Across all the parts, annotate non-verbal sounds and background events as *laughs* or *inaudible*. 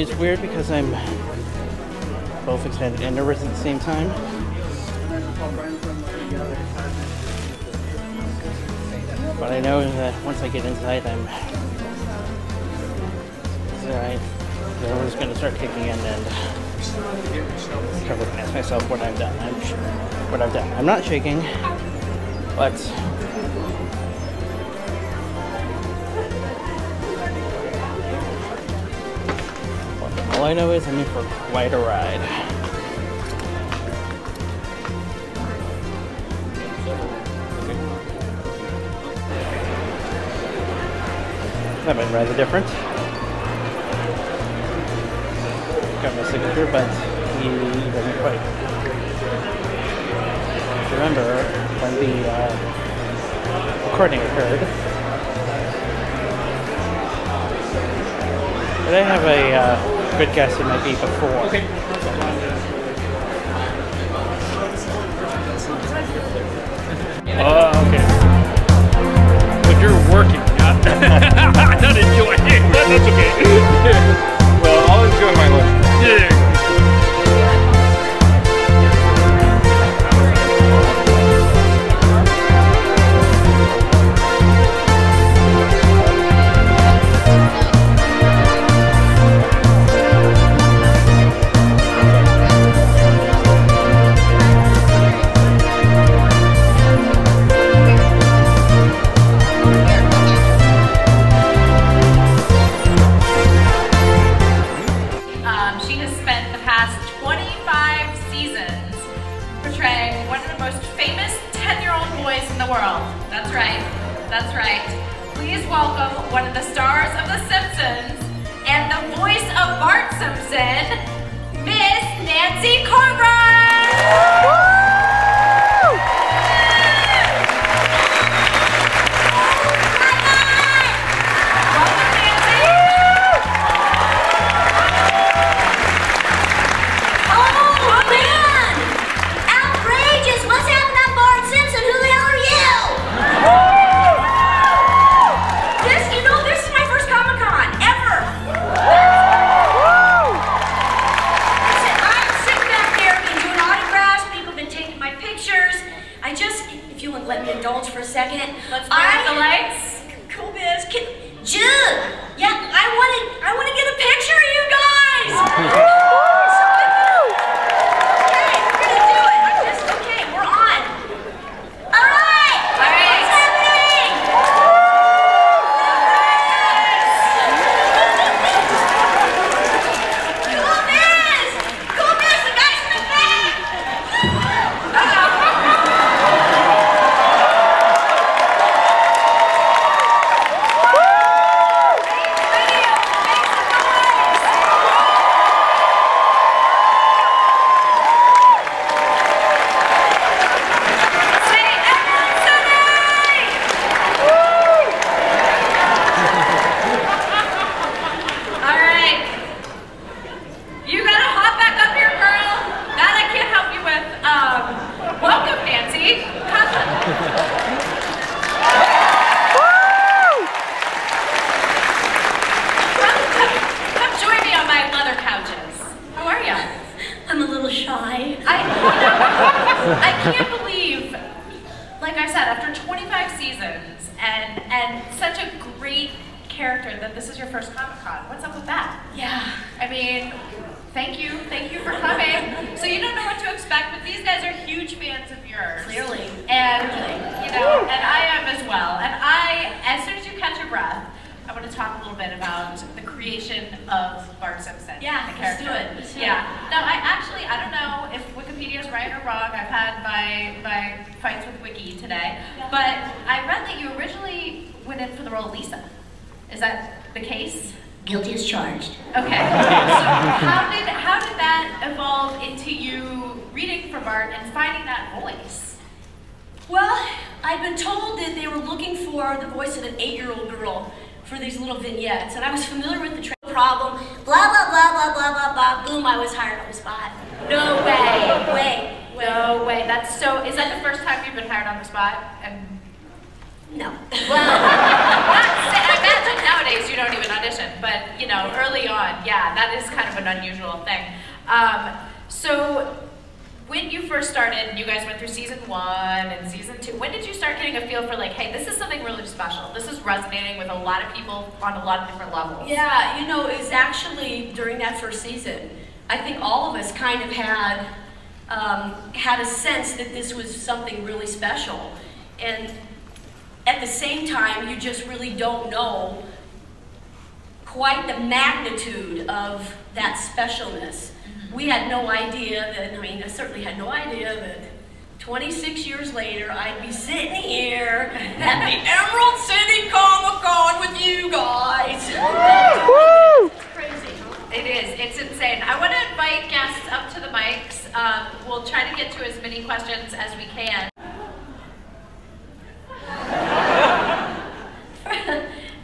is weird because I'm both excited and nervous at the same time. But I know that once I get inside, I'm. Is going to start kicking in and try to ask myself what I've done. I'm sure what I've done. I'm not shaking, but all I know is I'm in for quite a ride. That been rather different. Got my signature, but he doesn't quite remember when the uh, recording occurred. But I have a uh, good guess it might be before. Okay. Oh, okay. But you're working, not, *laughs* not enjoying. That's okay. *laughs* well, I'll enjoy my lunch. Yeah. creation of Bart Simpson. Yeah, the character. let's do it. yeah. It. Now, I actually, I don't know if Wikipedia is right or wrong. I've had my, my fights with Wiki today. Yeah. But I read that you originally went in for the role of Lisa. Is that the case? Guilty as charged. Okay. *laughs* so how did, how did that evolve into you reading for Bart and finding that voice? Well, I'd been told that they were looking for the voice of an eight-year-old girl for these little vignettes. And I was familiar with the tra- problem, blah, blah, blah, blah, blah, blah, blah, boom, I was hired on the spot. No way, wait. wait. No way, that's so, is that the first time you've been hired on the spot? And No. *laughs* Well, imagine nowadays you don't even audition, but you know, early on, yeah, that is kind of an unusual thing. Um, so when you first started, you guys went through season one and season two. When did you start getting a feel for like, hey, this is something really special. This is resonating with a lot of people on a lot of different levels. Yeah, you know, it was actually during that first season. I think all of us kind of had um, had a sense that this was something really special, and at the same time, you just really don't know quite the magnitude of that specialness. We had no idea that, I mean, I certainly had no idea that 26 years later, I'd be sitting here at the *laughs* Emerald City Comic Con with you guys. It's crazy, huh? It is. It's insane. I want to invite guests up to the mics. Um, we'll try to get to as many questions as we can.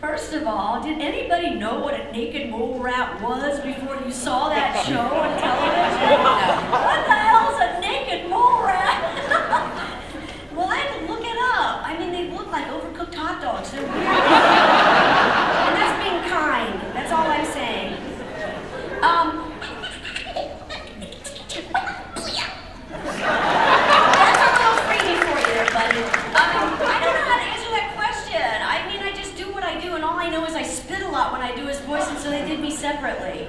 First of all, did anybody know what a naked mole rat was before you saw that show on television *laughs* the hell's a naked mole rat? well, I had to look it up. I mean, they look like overcooked hot dogs. They're weird. and that's being kind. That's all I'm saying. Um, that's a little freaky for you there, buddy. Um, I don't know how to answer that question. I mean, I just do what I do, and all I know is I spit a lot when I do his voice, and so they did me separately. You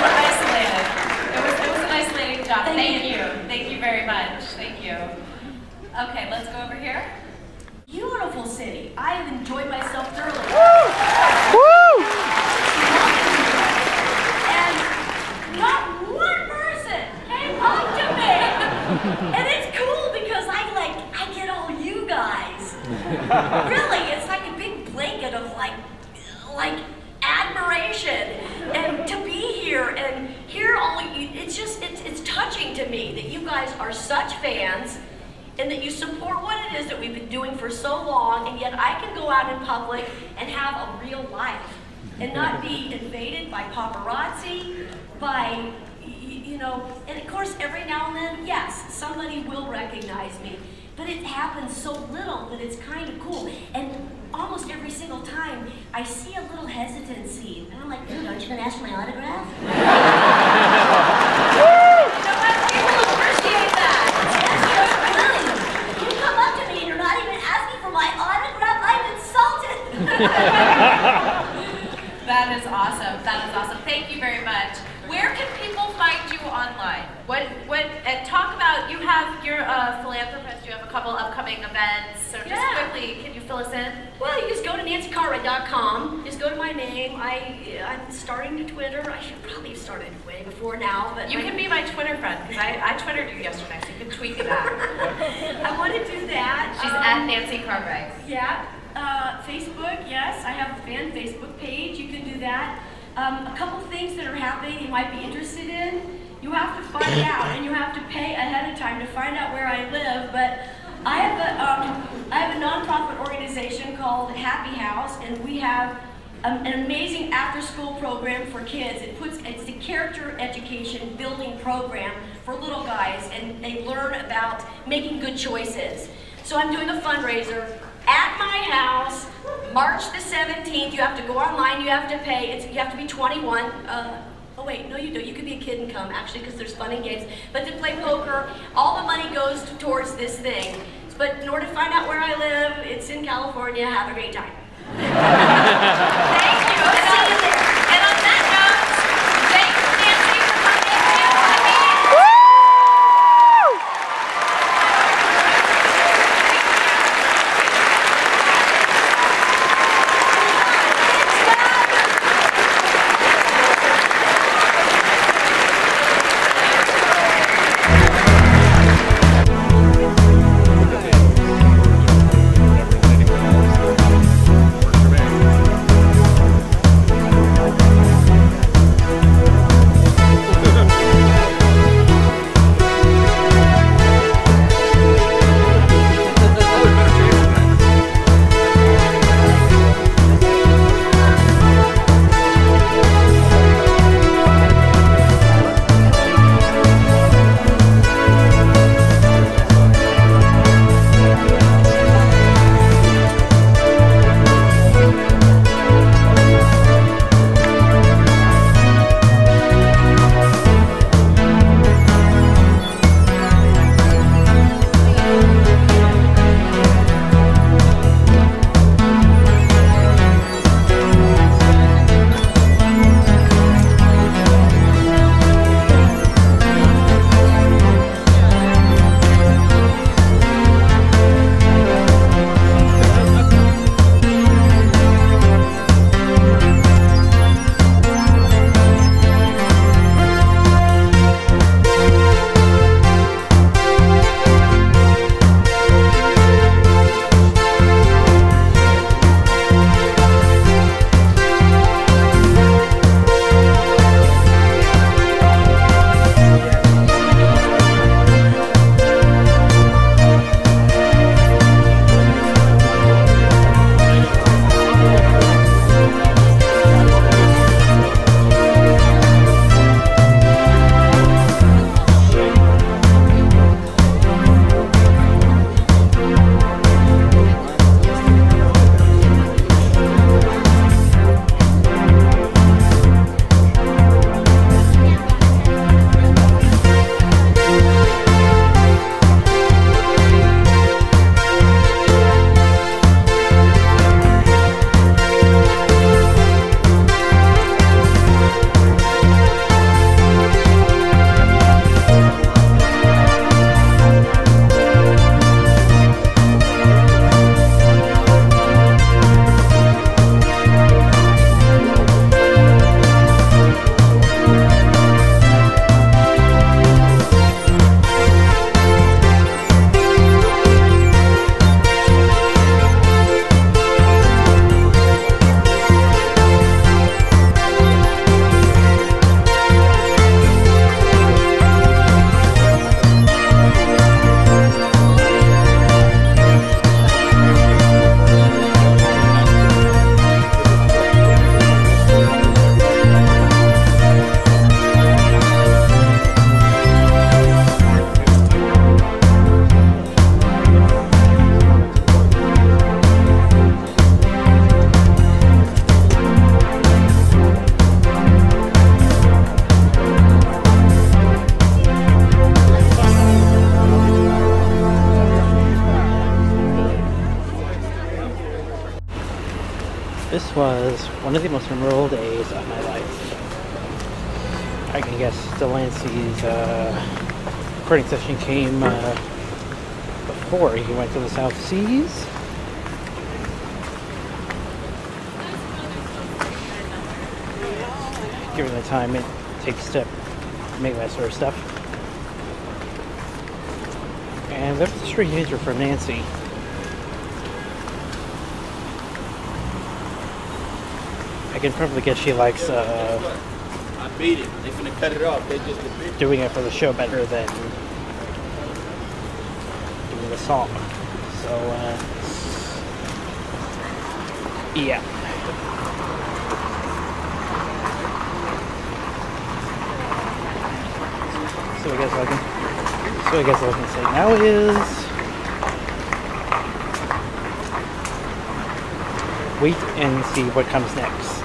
were isolated. It was, it was an isolating job. Thank Thank, you. you. Thank you very much. Thank you. Okay, let's go over here. Beautiful city. I have enjoyed myself thoroughly. And not one person came up to me. and it's cool because I like I get all you guys. really, it's like a big blanket of like like admiration. And to be here and hear all you it's just it's it's touching to me that you guys are such fans and that you support what it is that we've been doing for so long, and yet I can go out in public and have a real life and not be invaded by paparazzi, by, y- y- you know, and of course, every now and then, yes, somebody will recognize me, but it happens so little that it's kind of cool. And almost every single time, I see a little hesitancy, and I'm like, "Dude, aren't you ask up to asking for my autograph? *laughs* That is awesome. That is awesome. Thank you very much. Where can people find you online? What what and talk about you have you're a philanthropist, you have a couple upcoming events. So just Yeah. quickly, can you fill us in? well, you just go to nancycartwright.com. Just go to my name. I I'm starting to Twitter. I should probably have started way before now, but You I, can be my Twitter friend because I, I twittered you yesterday, so you can tweet me back. *laughs* I want to do that. She's Um, at Nancy Cartwright. Yeah, uh, Facebook, yes, I have a fan Facebook page, you can do that. Um, a couple things that are happening you might be interested in. You have to find out and you have to pay ahead of time to find out where I live, but I have a, um, I have a nonprofit organization called Happy House and we have um, an amazing after-school program for kids. It puts, it's the character education building program for little guys and they learn about making good choices. So I'm doing a fundraiser at my house, March the 17th. You have to go online, you have to pay, it's, you have to be 21. Uh, oh wait, no you don't. You can be a kid and come actually because there's fun and games. But to play poker, all the money goes towards this thing. But in order to find out where I live, it's in California. Have a great time. *laughs* was one of the most memorable days of my life. I can guess de Lancie's uh, recording session came uh, before he went to the South Seas. Given the time it takes to make that sort of stuff. And that was a strange answer from Nancy. I can probably guess she likes uh, I beat it. They finna cut it off. They just doing it for the show better than doing the song. So, uh, yeah. So I guess I can. So I guess I can say now is. Wait and see what comes next.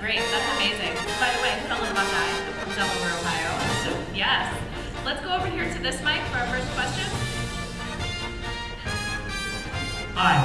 Great. That's amazing. By the way, Helen Buckeye from Delaware, Ohio. So, yes. Let's go over here to this mic for our first question. Hi,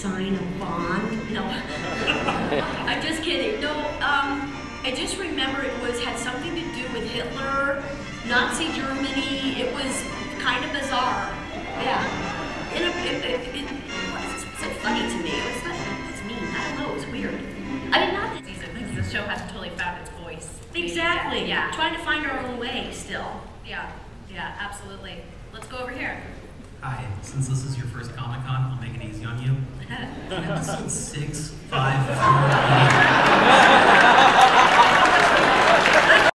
sign a bond. No, *laughs* I'm just kidding. No, um, I just remember it was had something to do with Hitler, Nazi Germany. It was kind of bizarre. Yeah. In a, it, it, it, it was, so funny to me. It was not, it's mean. I don't know. It was weird. I mean, not that Season, because the show hasn't totally found its voice. exactly. Yeah. Trying to find our own way still. Yeah, yeah, absolutely. Let's go over here. Hi, since this is your first Comic Con, I'll make it easy on you episode six, five, four, eight. *laughs*